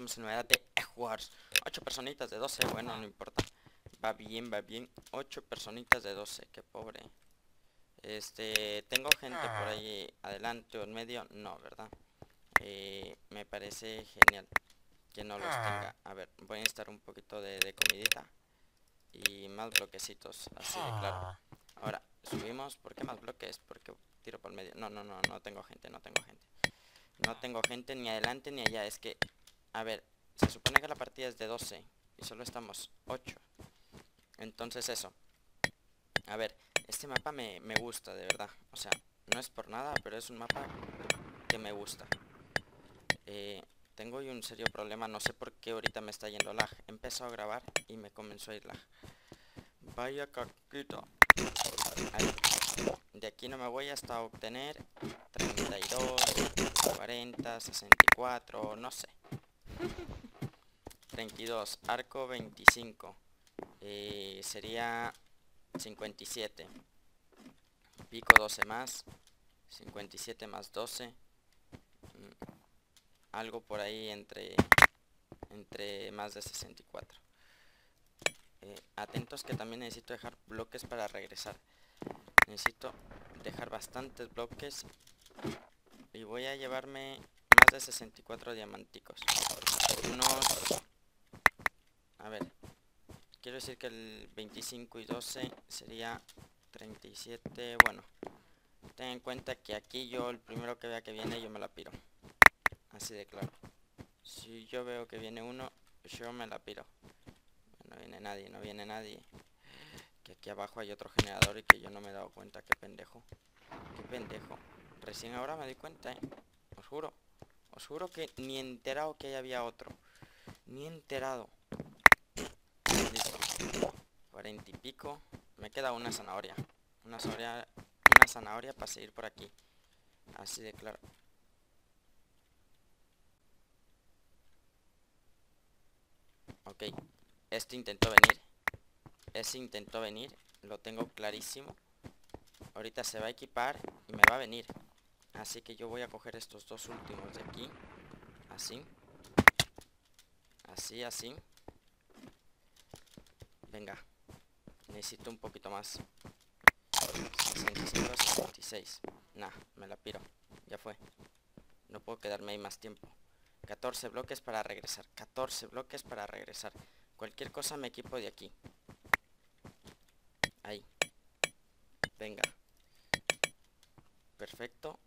estamos en novedad de Wars 8 personitas de 12, bueno, no importa. Va bien, va bien. 8 personitas de 12, qué pobre. Este, tengo gente por ahí adelante o en medio, no, ¿verdad? Eh, me parece genial que no los tenga. A ver, voy a estar un poquito de, de comidita Y más bloquecitos, así de claro. Ahora, subimos, ¿por qué más bloques? Porque tiro por el medio. No, no, no, no tengo gente, no tengo gente. No tengo gente ni adelante ni allá. Es que, a ver, se supone que la partida es de 12 y solo estamos 8. Entonces eso. A ver, este mapa me, me gusta, de verdad. O sea, no es por nada, pero es un mapa que me gusta. Eh, tengo hoy un serio problema, no sé por qué ahorita me está yendo lag. Empezó a grabar y me comenzó a ir lag. Vaya caquita. De aquí no me voy hasta obtener 32, 40, 64, no sé. 32, arco 25. Eh, sería 57. Pico 12 más. 57 más 12. Mm, algo por ahí entre, entre más de 64. Eh, atentos que también necesito dejar bloques para regresar. Necesito dejar bastantes bloques y voy a llevarme más de 64 diamanticos. Unos... A ver. Quiero decir que el 25 y 12 sería 37. Bueno. Ten en cuenta que aquí yo el primero que vea que viene yo me la piro. Así de claro. Si yo veo que viene uno, yo me la piro. No viene nadie, no viene nadie. Que aquí abajo hay otro generador y que yo no me he dado cuenta. Qué pendejo. Qué pendejo. Recién ahora me di cuenta, ¿eh? Os juro. Os juro que ni enterado que ahí había otro. Ni enterado. Listo. Cuarenta y pico. Me queda una zanahoria. Una zanahoria, una zanahoria para seguir por aquí. Así de claro. Ok. Este intentó venir. Este intentó venir. Lo tengo clarísimo. Ahorita se va a equipar y me va a venir. Así que yo voy a coger estos dos últimos de aquí. Así. Así, así. Venga. Necesito un poquito más. 65, 66. Nah, me la piro. Ya fue. No puedo quedarme ahí más tiempo. 14 bloques para regresar. 14 bloques para regresar. Cualquier cosa me equipo de aquí. Ahí. Venga. Perfecto.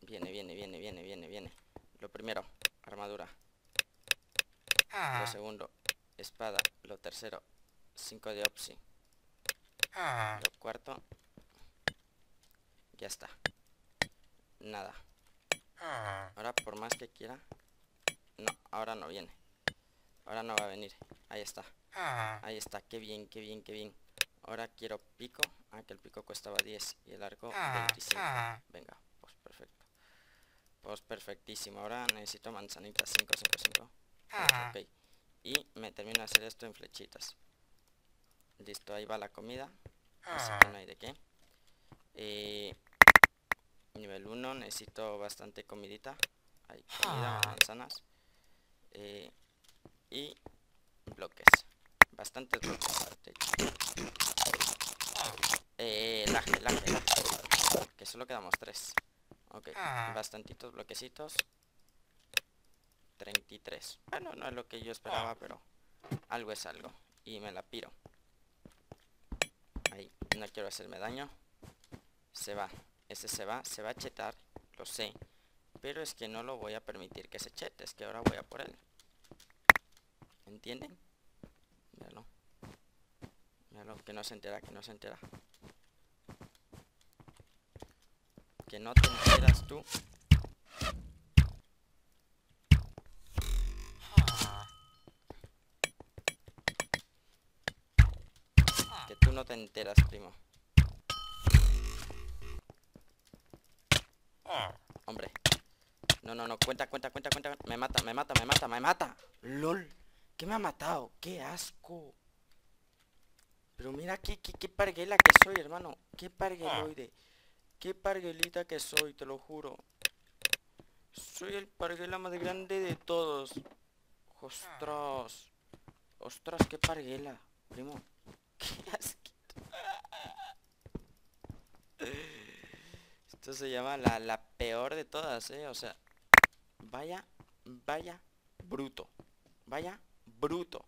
Viene, viene, viene, viene, viene, viene. Lo primero, armadura. Lo segundo, espada. Lo tercero, 5 de opsi. Lo cuarto, ya está. Nada. Ahora por más que quiera. No, ahora no viene. Ahora no va a venir. Ahí está. Ahí está, qué bien, qué bien, qué bien. Ahora quiero pico. Ah, que el pico costaba 10 y el arco 25. Venga, perfecto. Pues perfectísimo. Ahora necesito manzanitas 5, 5, 5. Ok. Y me termino de hacer esto en flechitas. Listo, ahí va la comida. Así que no hay de qué. Eh, nivel 1, necesito bastante comidita. Hay comida, manzanas. Eh, y bloques. Bastantes bloques. Eh, lag, lag, lag. Que solo quedamos tres. Ok, bastantitos bloquecitos. 33. Bueno, no es lo que yo esperaba, pero algo es algo. Y me la piro. Ahí, no quiero hacerme daño. Se va. Ese se va, se va a chetar. Lo sé. Pero es que no lo voy a permitir que se chete. Es que ahora voy a por él. ¿Entienden? Míralo. Míralo, que no se entera, que no se entera. Que no te enteras tú. Que tú no te enteras, primo. Hombre. No, no, no, cuenta, cuenta, cuenta, cuenta. Me mata, me mata, me mata, me mata. LOL. ¿Qué me ha matado? ¡Qué asco! Pero mira qué, qué, qué parguela que soy, hermano. Qué pargueloide. Qué parguelita que soy, te lo juro. Soy el parguela más grande de todos. Ostras. Ostras, qué parguela, primo. Qué asquito. Esto se llama la, la peor de todas, eh. O sea, vaya, vaya bruto. Vaya bruto.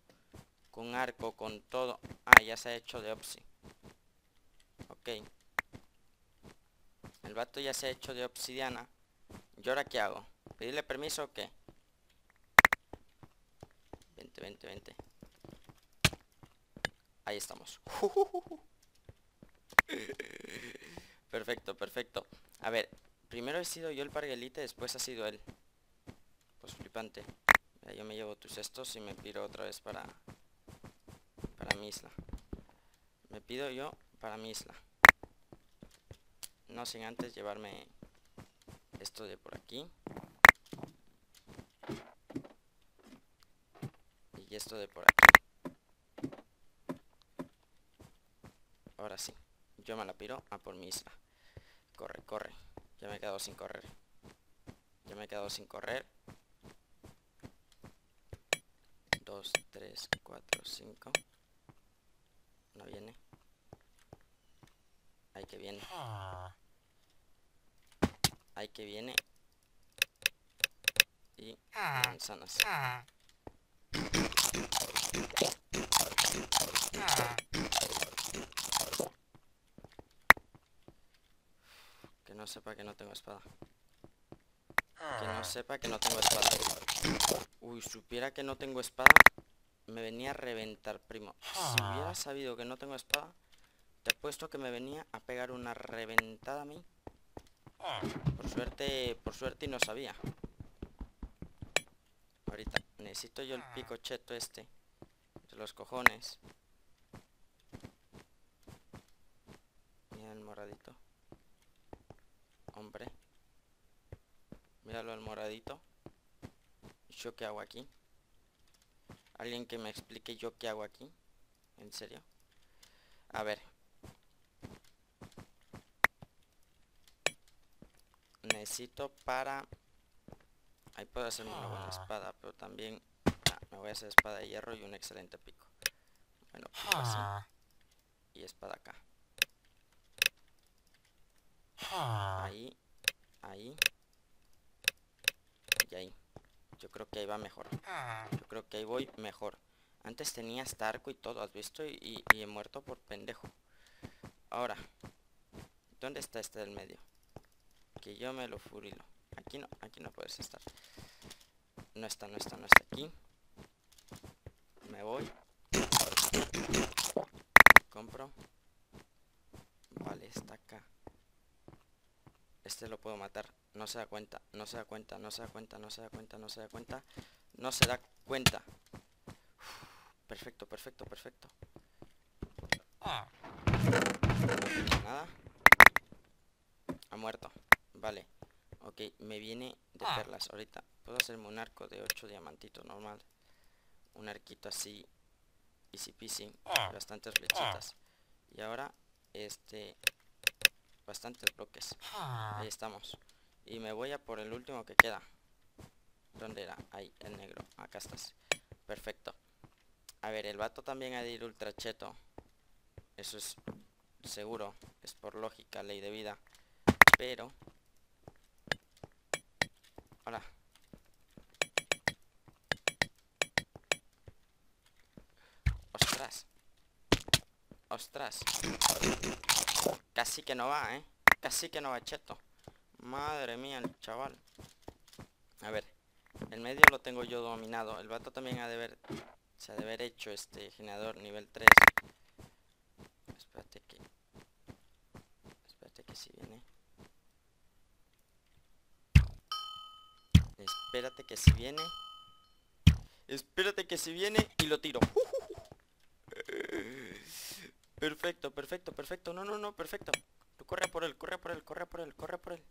Con arco, con todo. Ah, ya se ha hecho de Opsi. Ok. El vato ya se ha hecho de obsidiana. ¿Y ahora qué hago? ¿Pedirle permiso o qué? Vente, vente, vente. Ahí estamos. Perfecto, perfecto. A ver, primero he sido yo el parguelite, después ha sido él. Pues flipante. yo me llevo tus estos y me piro otra vez para... Para mi isla. Me pido yo para mi isla. No sin antes llevarme esto de por aquí. Y esto de por aquí. Ahora sí. Yo me la piro a por mi isla. Corre, corre. Ya me he quedado sin correr. Ya me he quedado sin correr. 2, 3, 4, 5. No viene. Ahí que viene. Ahí que viene. Y manzanas. Que no sepa que no tengo espada. Que no sepa que no tengo espada. Uy, supiera que no tengo espada, me venía a reventar, primo. Si hubiera sabido que no tengo espada, te apuesto que me venía a pegar una reventada a mí. Por suerte, por suerte y no sabía. Ahorita necesito yo el picocheto este. De los cojones. Mira el moradito. Hombre. Míralo el moradito. ¿Yo qué hago aquí? Alguien que me explique yo qué hago aquí. ¿En serio? A ver. Necesito para... Ahí puedo hacerme una buena espada, pero también... Ah, me voy a hacer espada de hierro y un excelente pico. Bueno, pico así. Y espada acá. Ahí. Ahí. Y ahí. Yo creo que ahí va mejor. Yo creo que ahí voy mejor. Antes tenía hasta arco y todo, ¿has visto? Y, he muerto por pendejo. Ahora. ¿Dónde está este del medio? Que yo me lo furilo. Aquí no, aquí no puedes estar. No está, no está, no está aquí. Me voy. Compro. Vale, está acá. Este lo puedo matar. No se da cuenta, no se da cuenta, no se da cuenta, no se da cuenta, no se da cuenta. No se da cuenta. perfecto, perfecto, perfecto. Nada. Ha muerto. Vale. Ok, me viene de perlas ahorita. Puedo hacerme un arco de 8 diamantitos normal. Un arquito así. Easy peasy. Bastantes flechitas. Y ahora, este bastantes bloques. Ah. Ahí estamos. Y me voy a por el último que queda. ¿Dónde era? Ahí, el negro. Acá estás. Perfecto. A ver, el vato también ha de ir ultra cheto. Eso es seguro. Es por lógica, ley de vida. Pero... Hola. Ostras. Ostras. Casi que no va, ¿eh? Casi que no va cheto. Madre mía, el chaval. A ver. El medio lo tengo yo dominado. El vato también ha de haber... Se ha de haber hecho este generador nivel 3. Espérate que... Espérate que si viene. Espérate que si viene. Espérate que si viene y lo tiro. Perfecto, perfecto, perfecto. No, no, no, perfecto. Corre por él, corre por él, corre por él, corre por él.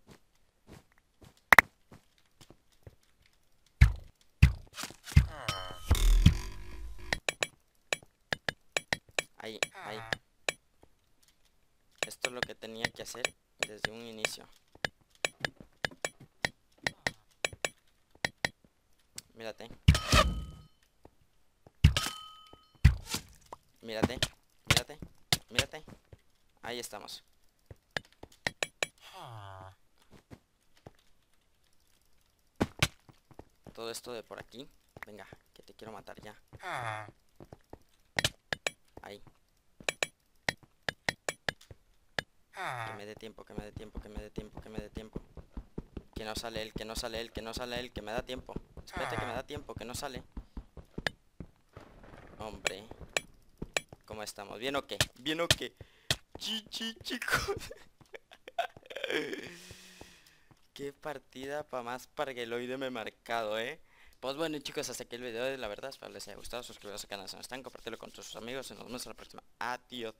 Ahí, ahí. Esto es lo que tenía que hacer desde un inicio. Mírate. Mírate. Mírate. Mírate. Ahí estamos. Todo esto de por aquí. Venga, que te quiero matar ya. Ahí. Que me dé tiempo, que me dé tiempo, que me dé tiempo, que me dé tiempo. Que no sale él, que no sale él, que no sale él, que me da tiempo. Espérate que me da tiempo, que no sale. Hombre. ¿Cómo estamos? ¿Bien o qué? ¿Bien o qué? Chichi, chicos. Qué partida para más pargueloide me he marcado, ¿eh? Pues bueno chicos, hasta aquí el video de la verdad, espero les haya gustado, suscribiros al canal si no están, compartirlo con todos sus amigos y nos vemos en la próxima. Adiós.